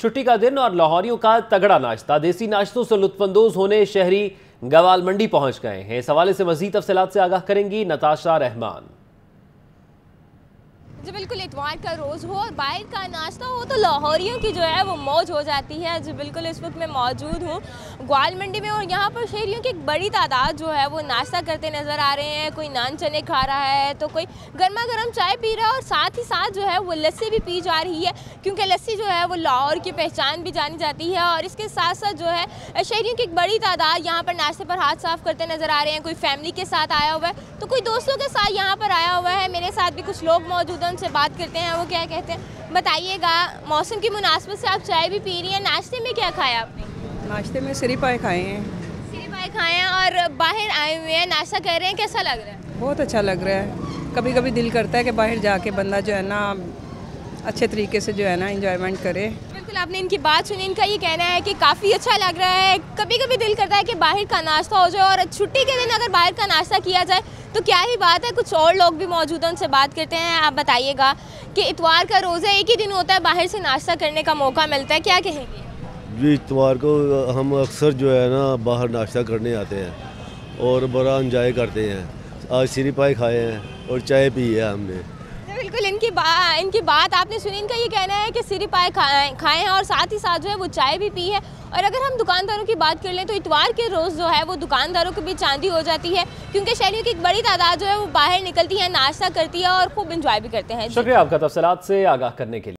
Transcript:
छुट्टी का दिन और लाहौरियों का तगड़ा नाश्ता। देसी नाश्तों से लुत्फानंदोज होने शहरी गवाल मंडी पहुँच गए हैं। इस हवाले से मजीद तफसलात से आगाह करेंगी नताशा रहमान। जी बिल्कुल, इतवार का रोज़ हो और बाहर का नाश्ता हो तो लाहौरियों की जो है वो मौज हो जाती है। जी बिल्कुल, इस वक्त मैं मौजूद हूँ ग्वाल मंडी में और यहाँ पर शहरियों की एक बड़ी तादाद जो है वो नाश्ता करते नज़र आ रहे हैं। कोई नान चने खा रहा है तो कोई गर्मा गर्म चाय पी रहा है और साथ ही साथ जो है वो लस्सी भी पी जा रही है। क्योंकि लस्सी जो है वो लाहौर की पहचान भी जानी जाती है और इसके साथ साथ जो है शहरियों की एक बड़ी तादाद यहाँ पर नाश्ते पर हाथ साफ़ करते नज़र आ रहे हैं। कोई फैमिली के साथ आया हुआ है तो कोई दोस्तों के साथ यहाँ पर आया हुआ है। मेरे साथ भी कुछ लोग मौजूद हैं उनसे बात करते हैं वो क्या कहते हैं? बताइएगा मौसम की मुनासबत से आप चाय भी पी रही हैं नाश्ते में क्या खाया आपने? नाश्ते में सिरी पाए खाए हैं। सिरी पाए खाए हैं और बाहर आए हुए हैं नाश्ता कर रहे हैं कैसा लग रहा है? बहुत अच्छा लग रहा है। कभी कभी दिल करता है कि बाहर जाके बंदा जो है ना अच्छे तरीके से जो है ना इंजॉयमेंट करे। बिल्कुल आपने इनकी बात सुनी इनका ये कहना है कि काफ़ी अच्छा लग रहा है। कभी कभी दिल करता है कि बाहर का नाश्ता हो जाए और छुट्टी के दिन अगर बाहर का नाश्ता किया जाए तो क्या ही बात है कुछ और लोग भी मौजूद हैं उनसे बात करते हैं। आप बताइएगा कि इतवार का रोज़ा एक ही दिन होता है बाहर से नाश्ता करने का मौका मिलता है क्या कहेंगे? जी इतवार को हम अक्सर जो है ना बाहर नाश्ता करने आते हैं और बड़ा इंजॉय करते हैं। आज सिरी पाए खाए हैं और चाय पी है हमने। इनकी बात इनकी बात आपने सुनी, इनका ये कहना है कि सिरी पाए खाए हैं और साथ ही साथ जो है वो चाय भी पी है। और अगर हम दुकानदारों की बात कर लें तो इतवार के रोज़ जो है वो दुकानदारों की भी चांदी हो जाती है, क्योंकि शहरियों की एक बड़ी तादाद जो है वो बाहर निकलती है, नाश्ता करती है और खूब इंजॉय भी करते हैं। शुक्रिया आपका तफसलात से आगाह करने के लिए।